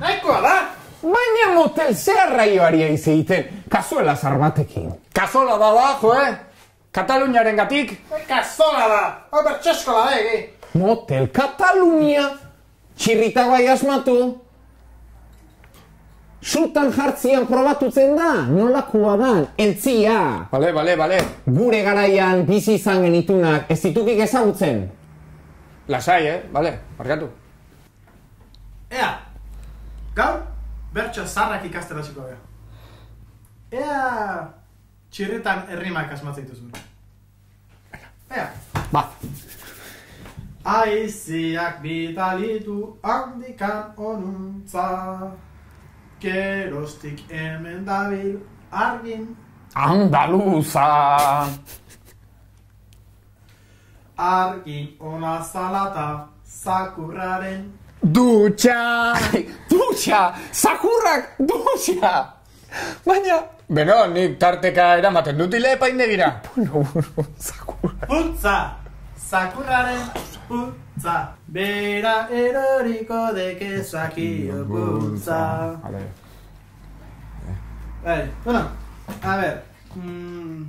Naikoa da! Baina motel zer raioari eiz egiten, kazuela zarbatekin. Kazola da da, jo, eh? Kataluniaren gatik? Kazola da! Ober txeskola da, egi! Motel Katalunia, txirrita bai asmatu. Sultan jartzian probatutzen da, nolakoa da, entzia. Bale, bale, bale. Gure garaian bizi izan genitunak ez ditukik ezagutzen. Lasai, eh? Bale, markatu. Ea, gaur, bertso zarrak ikasten hasiko gara. Ea, txirritan errimak asmatzen dituzun. Ea. Ba, Aiziak bitalitu handikan onuntza Gerostik hemen dabil argin andaluza. Argin ona zalata zakurraren Dutxa! Dutxa! Sakurrak dutxa! Baina, Beno, nik tarteka eramaten dutile epaindegira. bueno, bueno, sakurrak. Putza! Zakurraren putza Bera eroriko deke zakio putza Bale. Bai, bueno, a ver mm,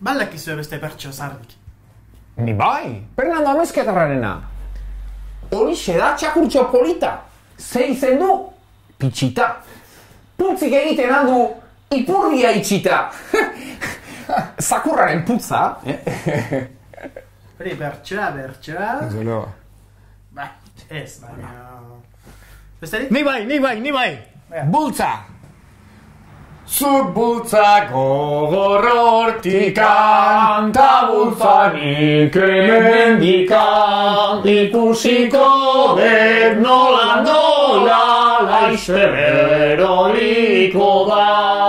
Balakizu beste bertso zarrik Ni bai, Fernando Amezketarrarena. Horixe da txakurtxo polita. Ze izen du? Pitxita. Putzik egiten handu ipurria itxita. Zakurraren putza. Eh? Hori, bertsoa, bertsoa Zelo. Ba, ez, baina Besterik? Ni bai, ni bai, ni bai. Bultza. Zuk bultza gogor hortikan, ta bultza nik hemendikan, ikusiko dut nola nola laizte beroliko da.